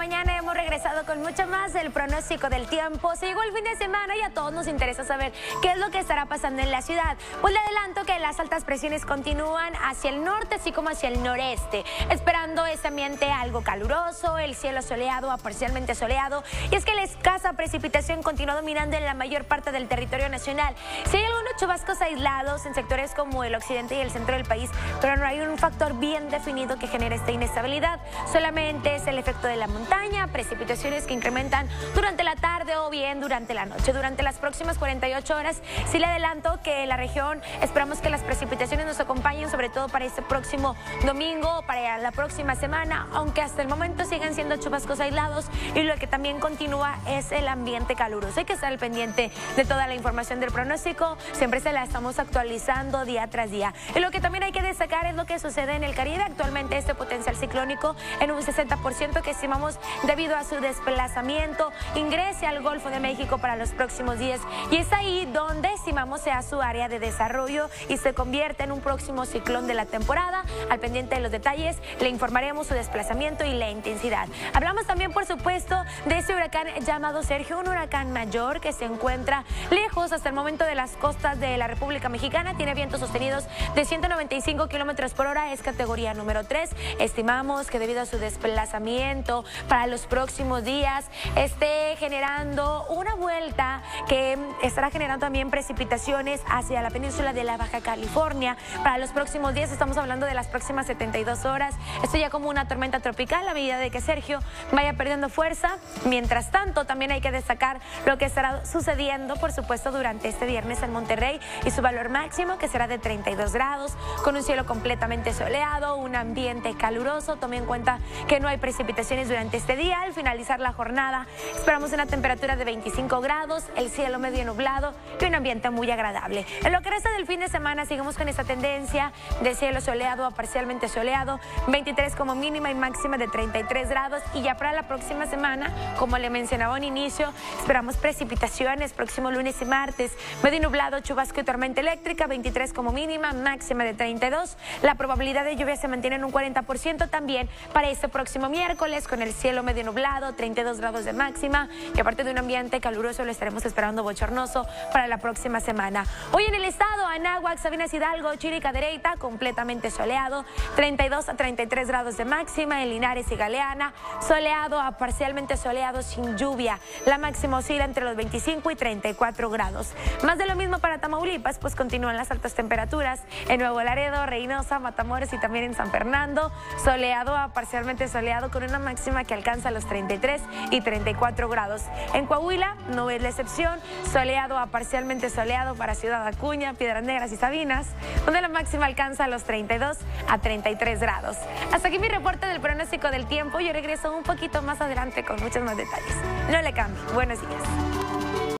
mañana hemos regresado con mucho más del pronóstico del tiempo. Se llegó el fin de semana y a todos nos interesa saber qué es lo que estará pasando en la ciudad. Pues le adelanto que las altas presiones continúan hacia el norte así como hacia el noreste, esperando ese ambiente algo caluroso, el cielo soleado a parcialmente soleado. Y es que la escasa precipitación continúa dominando en la mayor parte del territorio nacional. Si hay algunos chubascos aislados en sectores como el occidente y el centro del país, pero no hay un factor bien definido que genere esta inestabilidad. Solamente es el efecto de la montaña, precipitaciones que incrementan durante la tarde o bien durante la noche. Durante las próximas 48 horas, sí le adelanto que la región esperamos que las precipitaciones nos acompañen, sobre todo para este próximo domingo, para la próxima semana, aunque hasta el momento sigan siendo chubascos aislados y lo que también continúa es el ambiente caluroso. Hay que estar al pendiente de toda la información del pronóstico, siempre se la estamos actualizando día tras día. Y lo que también hay que destacar es lo que sucede en el Caribe. Actualmente este potencial ciclónico en un 60% que estimamos debido a su desplazamiento ingrese al Golfo de México para los próximos días y es ahí donde estimamos sea su área de desarrollo y se convierte en un próximo ciclón de la temporada. Al pendiente de los detalles le informaremos su desplazamiento y la intensidad. Hablamos también por supuesto de ese huracán llamado Sergio, un huracán mayor que se encuentra lejos hasta el momento de las costas de la República Mexicana, tiene vientos sostenidos de 195 kilómetros por hora, es categoría número 3. Estimamos que debido a su desplazamiento para los próximos días esté generando una vuelta que estará generando también precipitaciones hacia la península de la Baja California. Para los próximos días estamos hablando de las próximas 72 horas. Esto ya como una tormenta tropical a medida de que Sergio vaya perdiendo fuerza. Mientras tanto, también hay que destacar lo que estará sucediendo, por supuesto, durante este viernes en Monterrey y su valor máximo que será de 32 grados, con un cielo completamente soleado, un ambiente caluroso. Tome en cuenta que no hay precipitaciones durante este día. Al finalizar la jornada, esperamos una temperatura de 25 grados, el cielo medio nublado y un ambiente muy agradable. En lo que resta del fin de semana, seguimos con esta tendencia de cielo soleado a parcialmente soleado, 23 como mínima y máxima de 33 grados. Y ya para la próxima semana, como le mencionaba en inicio, esperamos precipitaciones próximo lunes y martes, medio nublado, chubasco y tormenta eléctrica, 23 como mínima, máxima de 32. La probabilidad de lluvia se mantiene en un 40% también para este próximo miércoles con el cielo medio nublado, 32 grados de máxima y aparte de un ambiente caluroso lo estaremos esperando bochornoso para la próxima semana. Hoy en el estado, Anáhuac, Sabinas Hidalgo, Chirica Dereita, completamente soleado, 32 a 33 grados de máxima en Linares y Galeana, soleado a parcialmente soleado sin lluvia. La máxima oscila entre los 25 y 34 grados. Más de lo mismo para Tamaulipas, pues continúan las altas temperaturas en Nuevo Laredo, Reynosa, Matamoros y también en San Fernando, soleado a parcialmente soleado con una máxima que alcanza los 33 y 34 grados. En Coahuila no es la excepción, soleado a parcialmente soleado para Ciudad Acuña, Piedras Negras y Sabinas, donde la máxima alcanza los 32 a 33 grados. Hasta aquí mi reporte del pronóstico del tiempo. Yo regreso un poquito más adelante con muchos más detalles. No le cambie. Buenos días.